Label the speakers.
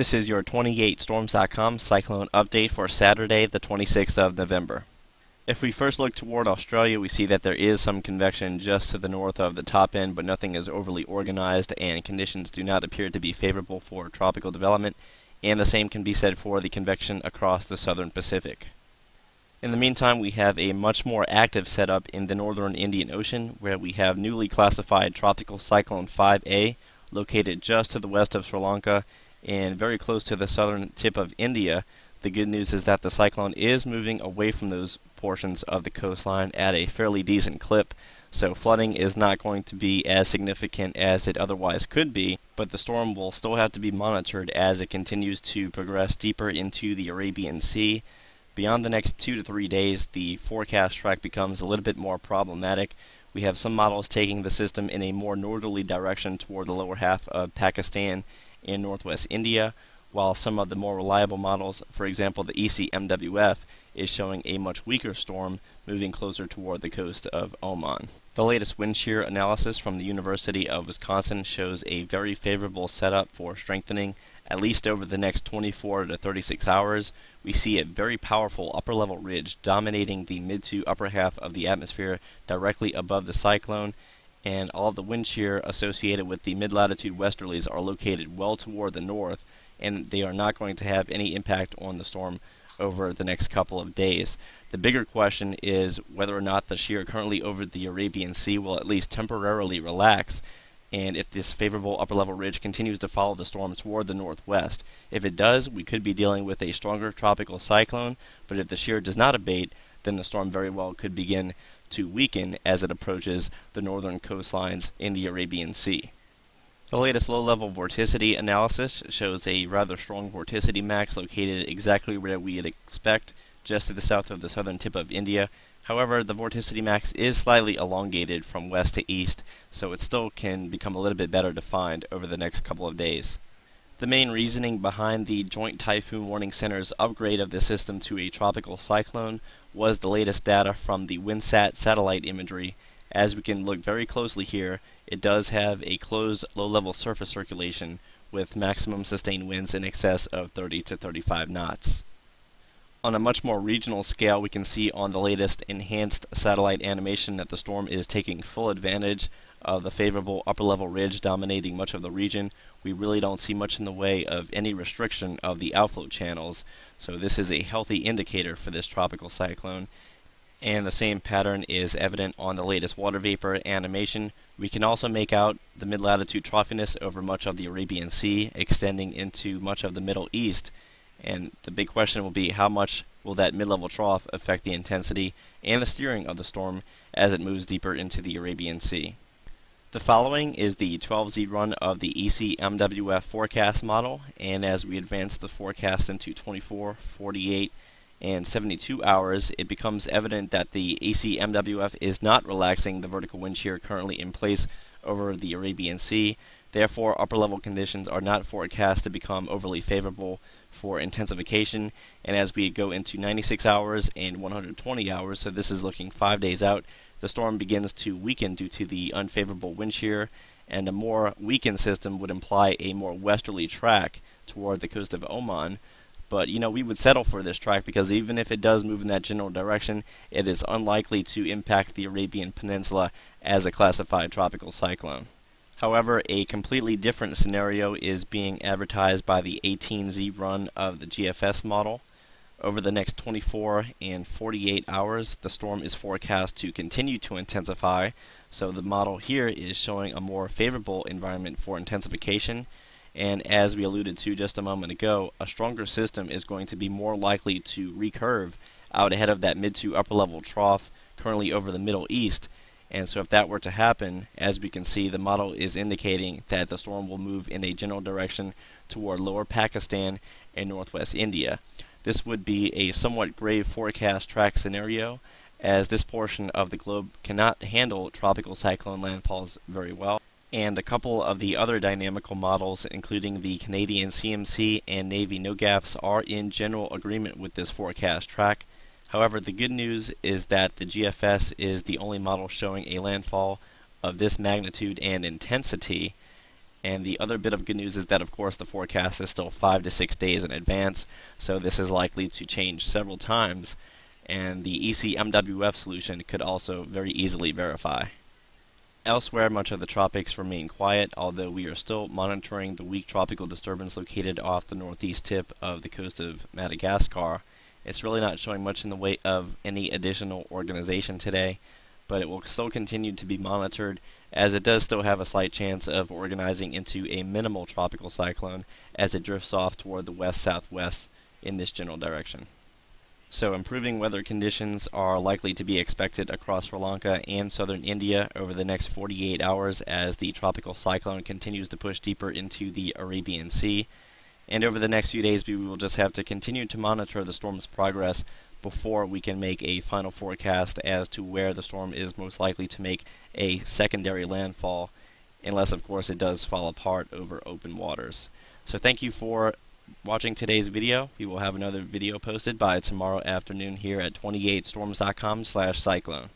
Speaker 1: This is your 28storms.com cyclone update for Saturday, the 26th of November. If we first look toward Australia, we see that there is some convection just to the north of the top end, but nothing is overly organized, and conditions do not appear to be favorable for tropical development, and the same can be said for the convection across the southern Pacific. In the meantime, we have a much more active setup in the northern Indian Ocean, where we have newly classified Tropical Cyclone 5A, located just to the west of Sri Lanka and very close to the southern tip of India. The good news is that the cyclone is moving away from those portions of the coastline at a fairly decent clip, so flooding is not going to be as significant as it otherwise could be, but the storm will still have to be monitored as it continues to progress deeper into the Arabian Sea. Beyond the next two to three days, the forecast track becomes a little bit more problematic. We have some models taking the system in a more northerly direction toward the lower half of Pakistan and northwest India, while some of the more reliable models, for example the ECMWF, is showing a much weaker storm moving closer toward the coast of Oman. The latest wind shear analysis from the University of Wisconsin shows a very favorable setup for strengthening at least over the next 24 to 36 hours. We see a very powerful upper level ridge dominating the mid to upper half of the atmosphere directly above the cyclone and all of the wind shear associated with the mid latitude westerlies are located well toward the north and they are not going to have any impact on the storm over the next couple of days. The bigger question is whether or not the shear currently over the Arabian Sea will at least temporarily relax and if this favorable upper level ridge continues to follow the storm toward the northwest. If it does, we could be dealing with a stronger tropical cyclone, but if the shear does not abate, then the storm very well could begin to weaken as it approaches the northern coastlines in the Arabian Sea. The latest low-level vorticity analysis shows a rather strong vorticity max located exactly where we'd expect, just to the south of the southern tip of India. However, the vorticity max is slightly elongated from west to east, so it still can become a little bit better defined over the next couple of days. The main reasoning behind the Joint Typhoon Warning Center's upgrade of the system to a tropical cyclone was the latest data from the Windsat satellite imagery as we can look very closely here, it does have a closed low-level surface circulation with maximum sustained winds in excess of 30 to 35 knots. On a much more regional scale, we can see on the latest enhanced satellite animation that the storm is taking full advantage of the favorable upper level ridge dominating much of the region. We really don't see much in the way of any restriction of the outflow channels, so this is a healthy indicator for this tropical cyclone and the same pattern is evident on the latest water vapor animation. We can also make out the mid-latitude troughiness over much of the Arabian Sea, extending into much of the Middle East. And the big question will be how much will that mid-level trough affect the intensity and the steering of the storm as it moves deeper into the Arabian Sea. The following is the 12Z run of the ECMWF forecast model, and as we advance the forecast into 24, 48, and 72 hours, it becomes evident that the ECMWF is not relaxing the vertical wind shear currently in place over the Arabian Sea. Therefore, upper level conditions are not forecast to become overly favorable for intensification. And as we go into 96 hours and 120 hours, so this is looking five days out, the storm begins to weaken due to the unfavorable wind shear. And a more weakened system would imply a more westerly track toward the coast of Oman, but you know, we would settle for this track because even if it does move in that general direction, it is unlikely to impact the Arabian Peninsula as a classified tropical cyclone. However, a completely different scenario is being advertised by the 18Z run of the GFS model. Over the next 24 and 48 hours, the storm is forecast to continue to intensify, so the model here is showing a more favorable environment for intensification and as we alluded to just a moment ago, a stronger system is going to be more likely to recurve out ahead of that mid to upper level trough currently over the Middle East. And so, if that were to happen, as we can see, the model is indicating that the storm will move in a general direction toward lower Pakistan and northwest India. This would be a somewhat grave forecast track scenario, as this portion of the globe cannot handle tropical cyclone landfalls very well and a couple of the other dynamical models, including the Canadian CMC and Navy NOGAPS, are in general agreement with this forecast track. However, the good news is that the GFS is the only model showing a landfall of this magnitude and intensity, And the other bit of good news is that, of course, the forecast is still five to six days in advance, so this is likely to change several times. And the ECMWF solution could also very easily verify. Elsewhere, much of the tropics remain quiet, although we are still monitoring the weak tropical disturbance located off the northeast tip of the coast of Madagascar. It's really not showing much in the way of any additional organization today, but it will still continue to be monitored as it does still have a slight chance of organizing into a minimal tropical cyclone as it drifts off toward the west southwest in this general direction. So improving weather conditions are likely to be expected across Sri Lanka and southern India over the next 48 hours as the tropical cyclone continues to push deeper into the Arabian Sea. And over the next few days, we will just have to continue to monitor the storm's progress before we can make a final forecast as to where the storm is most likely to make a secondary landfall, unless, of course, it does fall apart over open waters. So thank you for watching today's video. We will have another video posted by tomorrow afternoon here at 28storms.com slash cyclone.